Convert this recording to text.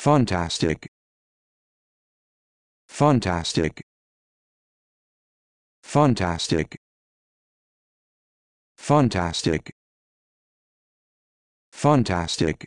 Fantastic. Fantastic. Fantastic. Fantastic. Fantastic.